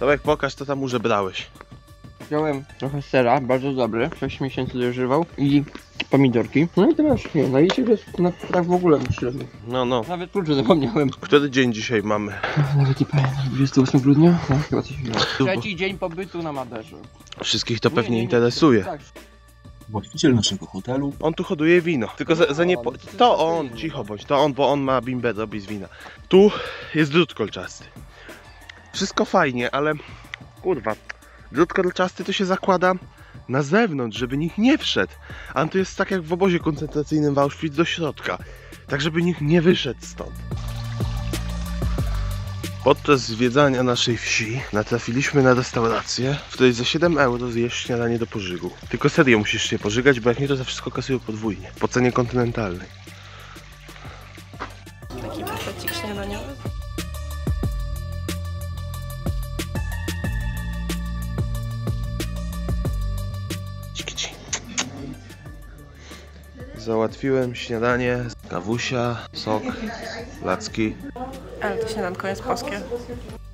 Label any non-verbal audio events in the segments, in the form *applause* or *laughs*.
Tomek, pokaż, co tam użebrałeś. Wziąłem trochę sera, bardzo dobry, 6 miesięcy dożywał i pomidorki. No i teraz nie, no i się jest na, tak w ogóle myślałem. No, no. Nawet klucze zapomniałem. Który dzień dzisiaj mamy? Nawet nie pamiętam, 28 grudnia? No, chyba coś takiego. Trzeci dzień pobytu na Maderze. Wszystkich to Nie, pewnie nie, nie, interesuje. Tak. Właściciel naszego hotelu On tu hoduje wino. Tylko za, za nie... Po... To on, cicho bądź, to on, bo on ma bimbę robi z wina. Tu jest drut kolczasty. Wszystko fajnie, ale... Kurwa. Drut kolczasty to się zakłada na zewnątrz, żeby nikt nie wszedł. A to jest tak jak w obozie koncentracyjnym w Auschwitz do środka. Tak, żeby nikt nie wyszedł stąd. Podczas zwiedzania naszej wsi natrafiliśmy na restaurację, w której za 7 euro zjesz śniadanie do pożygu. Tylko serio musisz się pożygać, bo jak nie to za wszystko kasują podwójnie. Po cenie kontynentalnej. Załatwiłem śniadanie, kawusia, sok, lacki. Ale to śniadanko jest polskie.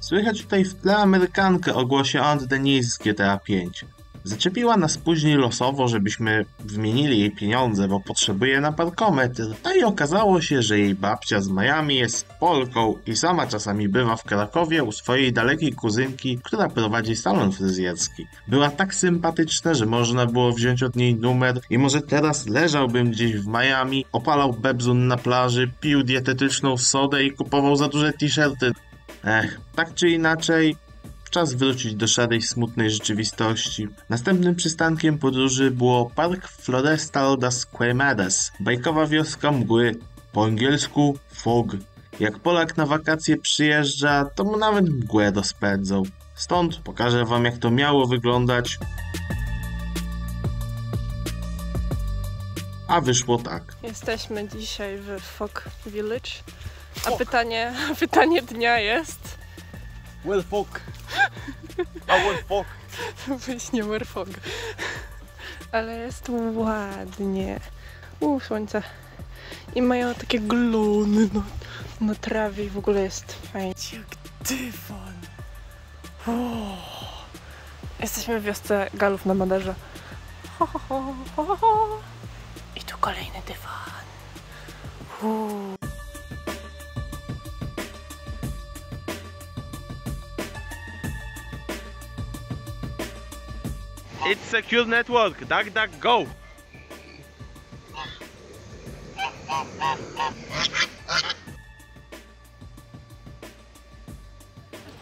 Słychać tutaj w tle Amerykankę o głosie Aunt Denise z GTA 5. Zaczepiła nas później losowo, żebyśmy wymienili jej pieniądze, bo potrzebuje na parkometr. No i okazało się, że jej babcia z Miami jest Polką i sama czasami bywa w Krakowie u swojej dalekiej kuzynki, która prowadzi salon fryzjerski. Była tak sympatyczna, że można było wziąć od niej numer i może teraz leżałbym gdzieś w Miami, opalał bebzun na plaży, pił dietetyczną sodę i kupował za duże t-shirty. Ech, tak czy inaczej, czas wrócić do szarej, smutnej rzeczywistości. Następnym przystankiem podróży było Park Florestal das Queimadas, bajkowa wioska mgły, po angielsku fog. Jak Polak na wakacje przyjeżdża, to mu nawet mgłę rozpędzą. Stąd pokażę wam jak to miało wyglądać. A wyszło tak. Jesteśmy dzisiaj w Fog Village. A pytanie, *laughs* pytanie dnia jest... Well fuck. A well fuck. Właśnie where fog. Ale jest ładnie. U słońce. I mają takie glony na, na trawie i w ogóle jest fajnie. Jak dywan. Jesteśmy w wiosce Galów na Maderze. Ho, ho, ho. I tu kolejny dywan. Uuu. It's secure network. Duck, duck, go.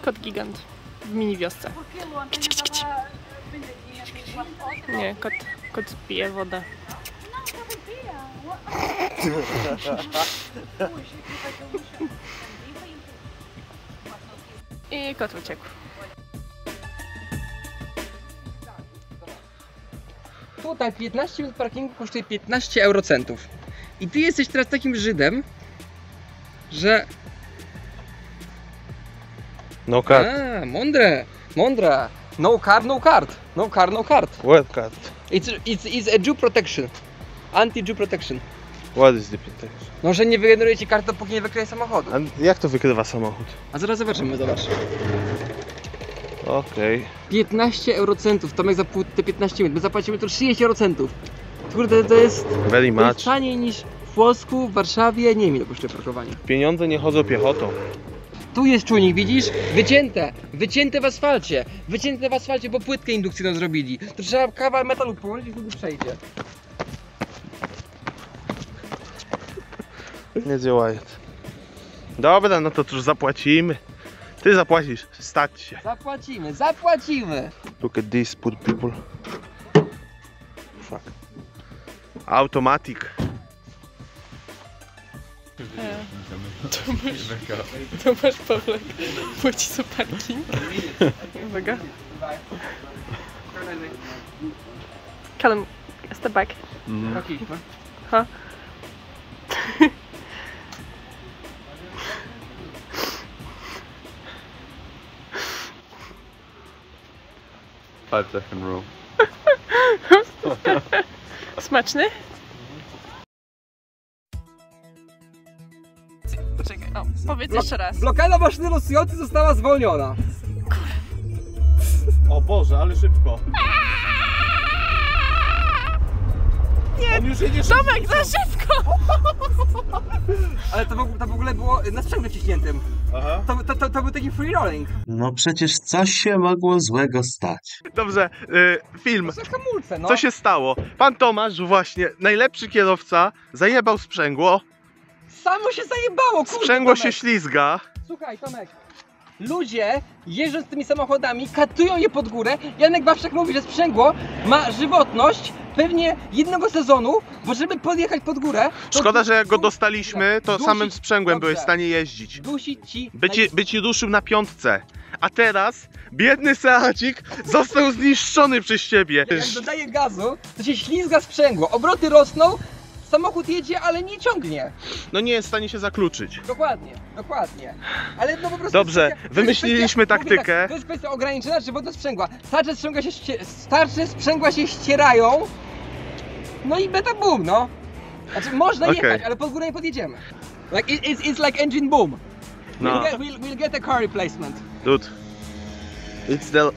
Kot gigant w mini wiosce. Kici, kici, kici. Nie, kot, kot pije wodę. I kot uciekł. Tutaj 15 minut parkingu kosztuje 15 eurocentów. I ty jesteś teraz takim Żydem, że... No card. A, mądre, mądre. No car, no card. No car, no card. What card? It's, it's, it's a Jew protection. Anti-Jew protection. What is the protection? No, że nie wygeneruje ci karty, dopóki nie wykryje samochodu. A jak to wykrywa samochód? A zaraz zobaczymy, zobacz. Okej. 15 eurocentów, Tomek za pół, te 15 minut. My zapłacimy tu 30 eurocentów. Kurde, to jest, Very to jest much. taniej niż w Polsku, w Warszawie, nie mi dopuszczę parkowanie. Pieniądze nie chodzą piechotą. Tu jest czujnik, widzisz? Wycięte, wycięte w asfalcie, wycięte w asfalcie, bo płytkę indukcyjną zrobili. To trzeba kawał metalu położyć i wtedy przejdzie. Nie działają. Dobra, no to cóż zapłacimy. Ty zapłacisz, stać się. Zapłacimy, zapłacimy! Look at this poor people. Fuck. Automatic. Tomasz Pawlak płaci za parking. Uwaga. Callum, step back. Okay. Huh? Five second rule. *laughs* Smaczny? Poczekaj, o, powiedz jeszcze raz. Blokada maszyny losującej została zwolniona. O Boże, ale szybko. Nie, On już jedzie szybko. Tomek, za szybko! Ale to w, ogóle, to w ogóle było na sprzęgle ciśniętym. Aha. To, to, to, to był taki free rolling. No przecież coś się mogło złego stać. Dobrze, y, film. To hamulce, no. Co się stało? Pan Tomasz, właśnie, najlepszy kierowca, zajebał sprzęgło. Samo się zajebało, kurde, Sprzęgło Tomek. się ślizga. Słuchaj, Tomek. Ludzie jeżdżąc tymi samochodami, katują je pod górę. Janek Wawrzak mówi, że sprzęgło ma żywotność pewnie jednego sezonu, bo żeby podjechać pod górę... Szkoda, że jak go dostaliśmy, to dusi- samym sprzęgłem byłeś w dobrze. stanie jeździć. Dusi ci... By ci, by ci ruszył na piątce. A teraz biedny Seacik został zniszczony przez ciebie. Jak dodaje gazu, to się ślizga sprzęgło, obroty rosną, samochód jedzie, ale nie ciągnie. No nie jest w stanie się zakluczyć. Dokładnie, dokładnie. Ale no po prostu. Dobrze, kwestia- wymyśliliśmy to jest kwestia- taktykę. mówię Tak, to jest kwestia ograniczenia żywotności sprzęgła. Starsze sprzęgła się, ście, starsze sprzęgła się ścierają. No i beta boom, no. Znaczy można Okej. jechać, ale pod górę nie podjedziemy. Like it, it's, it's like engine boom. No, We'll, get, we'll, we'll get a car replacement. dude. It's the...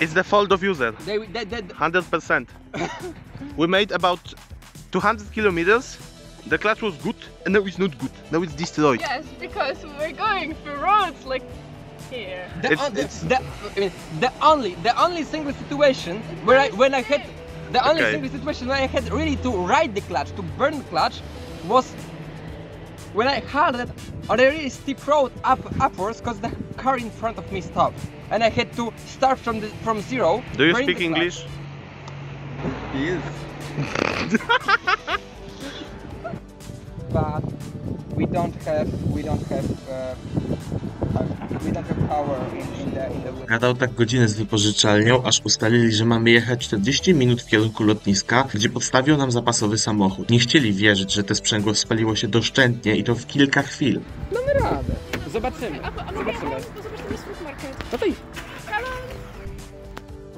It's the fault of user. They, they, they, 100%. We made about 200 kilometers. The clutch was good, and now it's not good. Now it's destroyed. Yes, because we're going through roads like here. the, It's- on- it's- the, I mean, the only the only single situation where I when I had the only Okay. single situation where I had really to ride the clutch to burn the clutch was when I had it on a really steep road up upwards because the car in front of me stopped and I had to start from the from zero. Do you speak. English? He is. *laughs* But we don't have we don't have uh, we don't have power in, in the in the winter. Gadał tak godzinę z wypożyczalnią, aż ustalili, że mamy jechać 40 minut w kierunku lotniska, gdzie podstawią nam zapasowy samochód. Nie chcieli wierzyć, że te sprzęgło spaliło się doszczętnie i to w kilka chwil. Damy radę. Zobaczymy. A, a jechać, bo zobacz, tam jest food market. No to.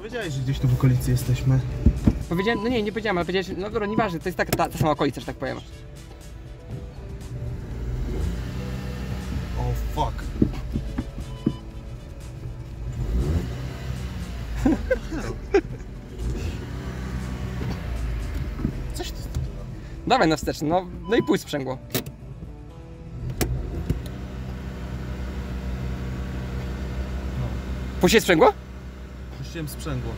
Powiedziałeś, że gdzieś tu w okolicy jesteśmy. Powiedziałem, no nie, nie powiedziałem, ale powiedziałeś, no dobra, nieważne, to jest taka ta, ta sama okolica, że tak powiem. Oh, fuck. *laughs* Coś ty Dawaj na wsteczny, no, no i pójdź sprzęgło. Puścić sprzęgło? Puściłem sprzęgło.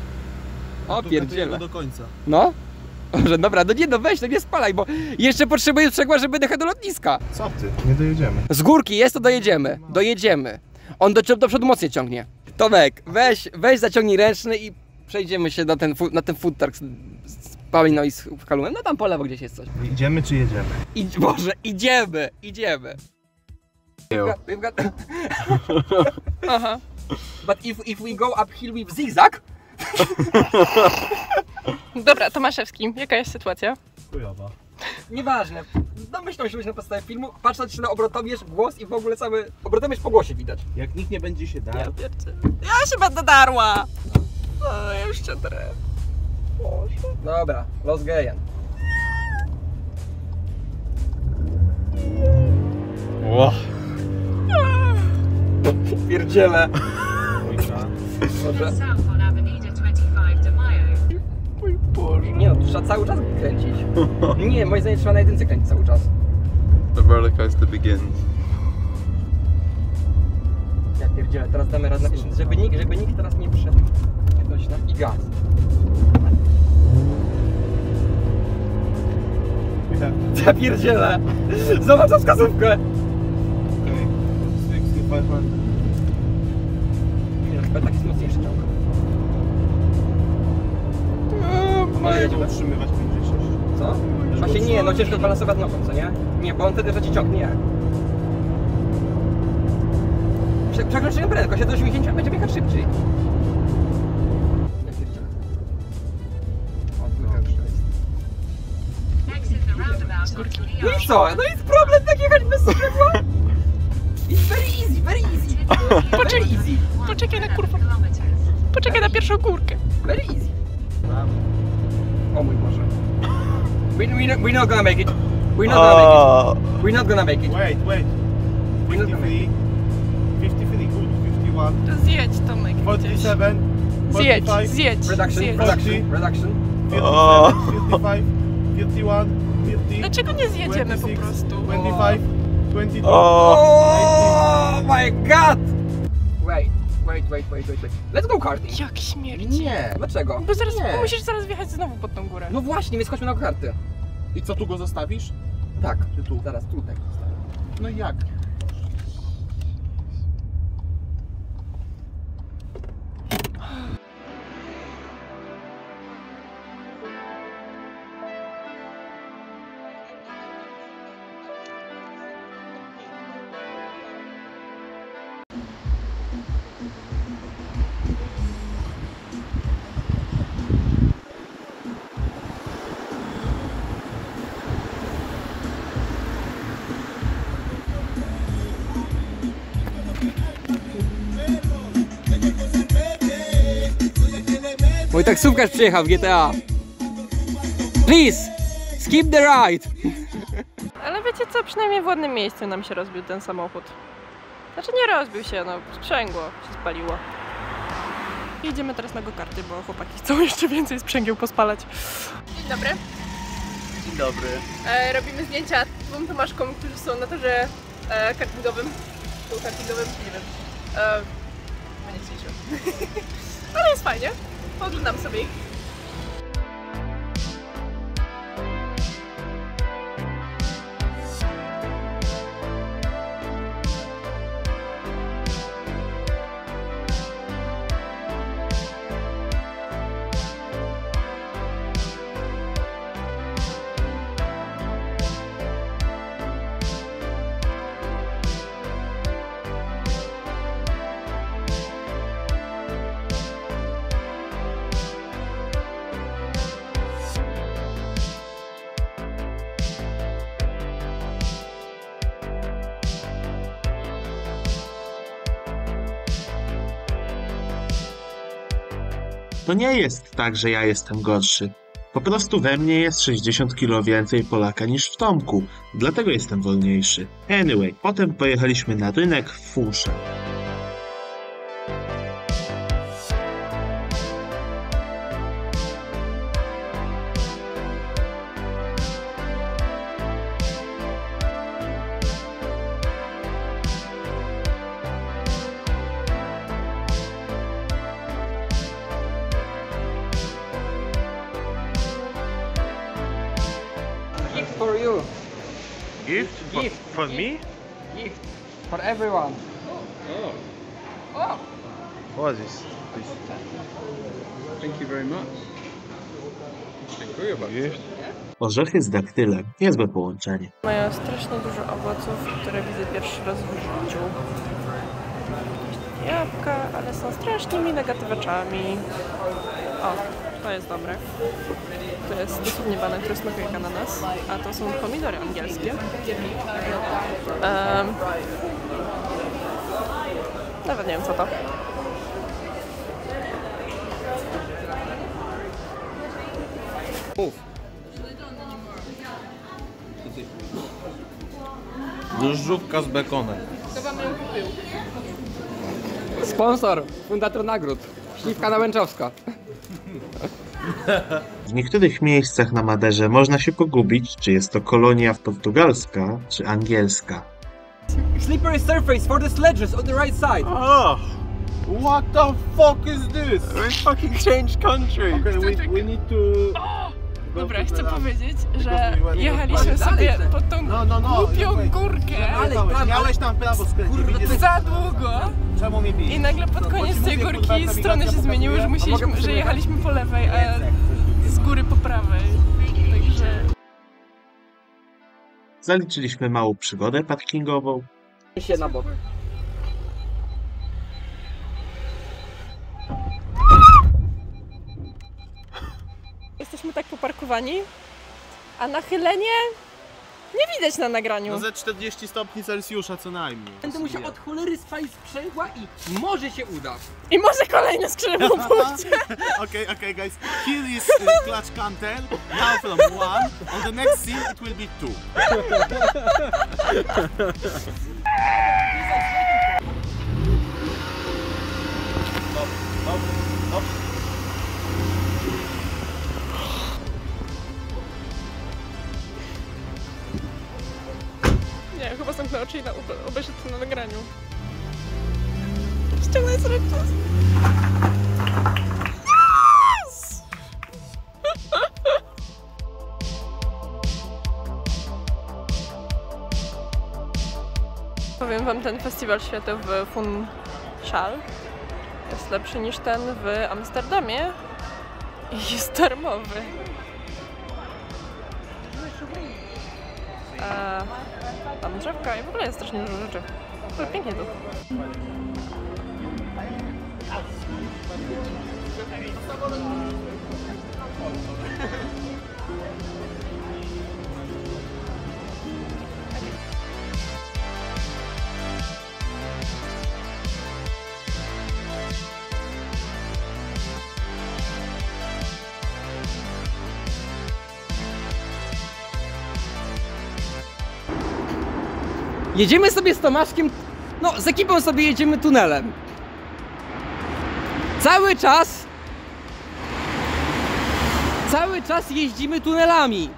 O, pierdziele. do końca. No. *laughs* Dobrze, dobra, no nie no weź, no nie spalaj, bo jeszcze potrzebuję sprzęgła, żeby dojechać do lotniska. Co ty? Nie dojedziemy. Z górki jest, to dojedziemy. Dojedziemy. On do, do przodu mocniej ciągnie. Tomek, weź, weź zaciągnij ręczny i przejdziemy się na ten, na ten food truck z, z Pauliną i z Kalumem. No tam po lewo gdzieś jest coś. Idziemy czy jedziemy? I, Boże, idziemy, idziemy. We've got, we've got... *laughs* Aha. But if, if we go uphill with zigzag, *laughs* Dobra, Tomaszewski, jaka jest sytuacja? Chujowa. nieważne. Domyślą się ludzie na podstawie filmu, patrząc się na obrotowierz, głos i w ogóle cały obrotowierz po głosie widać. Jak nikt nie będzie się dał. Ja się będę darła! O, ja już cię drę. Dobra, los gejen. Ło. 25 de Mayo. Nie no, tu trzeba cały czas kręcić. Nie, moim zdaniem trzeba na jedynce kręcić cały czas. The roller coaster begins. Ja pierdzielę, teraz damy raz na pierwszym, żeby nikt, żeby nikt teraz nie wszedł. Dość na i gaz. Ja pierdzielę! Zobacz wskazówkę! Nie, Utrzymywać 56. Co? Właśnie nie, no ciężko balansować nogą, co nie? Nie, bo on wtedy że ci ciągnie. Prze- Przekroczyłem prędkość, a do 80 będziemy jechać szybciej. No i co? No jest problem tak jechać bez sprzęgła? It's very easy, very easy. *laughs* Very easy, Poczekaj na kurwę. Kilometers. Poczekaj na pierwszą górkę. very We, we, we're not gonna make it. We're not gonna make it. Uh. We're not gonna make it. Wait, wait. We're not gonna make 53. 53, good. 41, Zjedź Tomek gdzieś. 47, Zjedź, 45, zjedź, Reduction, zjedź. reduction, reduction. 57, O. 55, 51, 50, Dlaczego nie zjedziemy po 26, prostu? 25, 22, O! Oh my god! Wait, wait, wait, wait, wait. Let's go karting. Jak śmierć. Nie, dlaczego? Bo zaraz Nie. musisz zaraz wjechać znowu pod tą górę. No właśnie, więc chodźmy na karty. I co, tu go zostawisz? Tak, tu? zaraz tutaj. No i jak? Mój taksówkarz przyjechał w GTA. Please, skip the ride. Ale wiecie co, przynajmniej w ładnym miejscu nam się rozbił ten samochód. Znaczy nie rozbił się, no sprzęgło się spaliło. Jedziemy teraz na go-karty, bo chłopaki chcą jeszcze więcej sprzęgieł pospalać. Dzień dobry. Dzień dobry. E, robimy zdjęcia dwóm Tomaszkom, którzy są na torze e, kartingowym. Kartingowym, nie wiem. E, będzie ciężko. *laughs* Ale jest fajnie. Pooglądam sobie To nie jest tak, że ja jestem gorszy. Po prostu we mnie jest 60 kg więcej Polaka niż w Tomku, dlatego jestem wolniejszy. Anyway, potem pojechaliśmy na rynek w Funsze. What is this? Thank you very much. Dziękuję bardzo. Orzechy z daktylem. Niezłe połączenie. Mają strasznie dużo owoców, które widzę pierwszy raz w życiu. Jabłka, ale są strasznymi negatywaczami. O, to jest dobre. To jest dosłownie banan, który smakuje jak ananas, a to są pomidory angielskie. Em, nawet nie wiem co to. Drożdżówka z bekonem. Sponsor, fundator nagród. Śliwka Nałęczowska. W niektórych miejscach na Maderze można się pogubić, czy jest to kolonia portugalska, czy angielska. Slippery surface for the sledges on the right side. Oh, what the fuck is this? We fucking changed country. Okay, we, we need to... Dobra, chcę powiedzieć, że jechaliśmy sobie pod tą No, no, no. głupią wait. górkę Dalej, Miałeś, prawo. miałeś tam prawo skręcić. Za długo. Czemu bijesz? I nagle pod koniec tej górki strony się zmieniły, że, musieliśmy, że jechaliśmy po lewej, a z góry po prawej. Także Zaliczyliśmy małą przygodę parkingową. się na bok. Jesteśmy tak poparkowani, a nachylenie nie widać na nagraniu. No ze 40 stopni Celsjusza co najmniej. Będę musiał od cholery spalić sprzęgła i może się uda. I może kolejne skrzydło *laughs* pójdzie. Okay, okay, guys. Here is uh, clutch cantel. Now from one. On the next scene, it will be two. Zamknę oczy i na, obejrzę to na nagraniu. Ściągnę czas. Yes! *laughs* Powiem wam, ten festiwal świateł w Funchal jest lepszy niż ten w Amsterdamie i jest darmowy. A tam drzewka i w ogóle jest strasznie dużo rzeczy. Pięknie tu. Jedziemy sobie z Tomaszkiem, no z ekipą sobie jedziemy tunelem. Cały czas, cały czas jeździmy tunelami.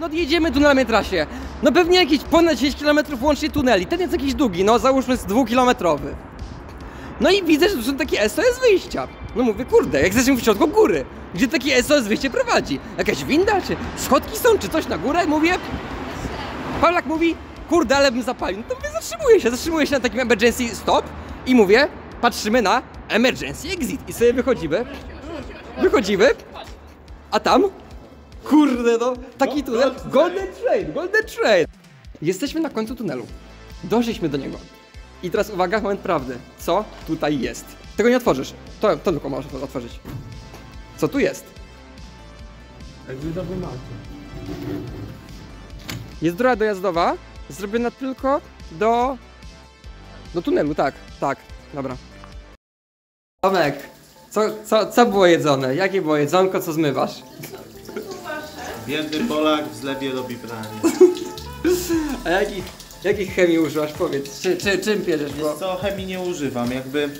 No jedziemy tunelami trasie. No pewnie jakieś ponad 10 km łącznie tuneli. Ten jest jakiś długi, no załóżmy z dwukilometrowy. No i widzę, że tu są takie SOS wyjścia. No mówię, kurde, jak jesteśmy w środku góry, gdzie takie SOS wyjście prowadzi? Jakaś winda, czy schodki są, czy coś na górę? Mówię, Pawlak mówi, kurde, ale bym zapalił. No to mówię, zatrzymuję się, zatrzymuję się na takim emergency stop i mówię, patrzymy na emergency exit i sobie wychodzimy. Wychodzimy, a tam, kurde no, taki tunel, golden train, golden train. Jesteśmy na końcu tunelu. Doszliśmy do niego. I teraz uwaga, moment prawdy. Co tutaj jest? Tego nie otworzysz. To, to tylko możesz otworzyć. Co tu jest? Jest droga dojazdowa, zrobiona tylko do... do tunelu, tak, tak, dobra. Tomek, co, co, co było jedzone? Jakie było jedzonko, co zmywasz? Biedny Polak w zlewie robi pranie. A jakich, jakich chemii używasz? Powiedz, czy, czy, czym pierzesz, bo... Co chemii nie używam, jakby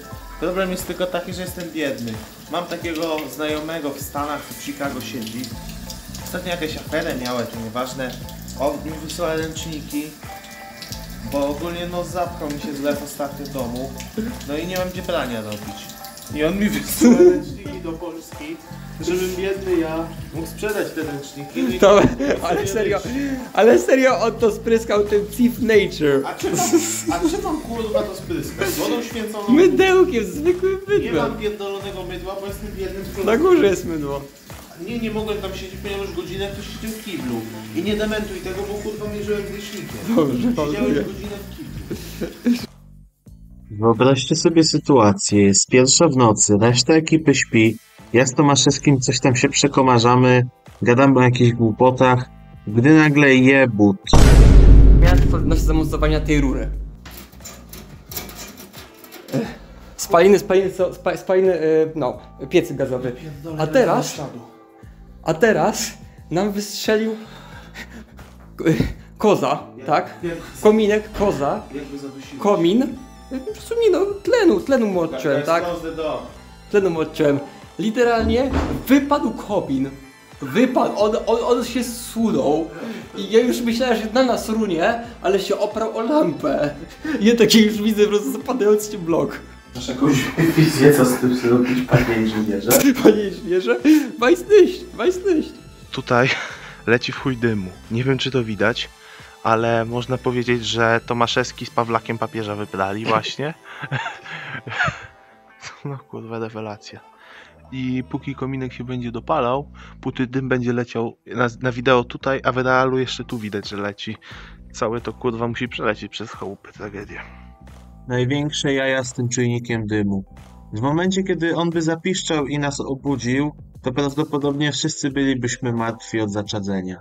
problem jest tylko taki, że jestem biedny. Mam takiego znajomego w Stanach, w Chicago siedzi. Ostatnio jakieś aferę miały, to nieważne. On mi wysyła ręczniki, bo ogólnie no zapchał mi się zlew ostatnio w domu. No i nie mam gdzie prania robić. I on mi wysyła ręczniki do Polski, żebym biedny ja mógł sprzedać te ręczniki. No To, *laughs* sobie ale serio, ale serio on to spryskał tym Thief Nature. A czy mam, a czy mam kurwa to spryskać? Wodą święconą? Mydełkiem, zwykłym Nie mydłem. mam pierdolonego mydła, bo jestem biednym Na górze jest mydło. Nie, nie mogłem tam siedzieć, ponieważ godzinę ktoś siedział w kiblu. I nie dementuj tego, bo kurwa mierzyłem grysznikiem. Dobrze, Siedziałem rozumiem. godzinę w kiblu. Wyobraźcie sobie sytuację, jest pierwsza w nocy, reszta ekipy śpi, ja z Tomaszewskim coś tam się przekomarzamy, gadamy o jakichś głupotach, gdy nagle jebut. Miałem pewność zamocowania tej rury. Ech, Spaliny, spaliny, co- spa, spaliny, e, no, piecy gazowy. A teraz, a teraz nam wystrzelił ko- koza, tak? Kominek, koza, komin. Prostu mi no, tlenu, tlenu mu tak? Tlenu mu. Literalnie wypadł komin. Wypadł, on, on, on się zsunął i ja już myślałem, że na nas runie, ale się oprał o lampę. Ja taki już widzę po prostu zapadający blok. Masz jakąś wizję, co z tym zrobić, panie inżynierze? *laughs* Panie inżynierze, weiß nicht, weiß nicht. Tutaj leci w chuj dymu. Nie wiem, czy to widać, ale można powiedzieć, że Tomaszewski z Pawlakiem papieża wybrali właśnie. *laughs* No kurwa, rewelacja. I póki kominek się będzie dopalał, póty dym będzie leciał na, na wideo tutaj, a w realu jeszcze tu widać, że leci. Całe to kurwa musi przelecieć przez chałupy, tragedia. Największe jaja z tym czujnikiem dymu. W momencie, kiedy on by zapiszczał i nas obudził, to prawdopodobnie wszyscy bylibyśmy martwi od zaczadzenia.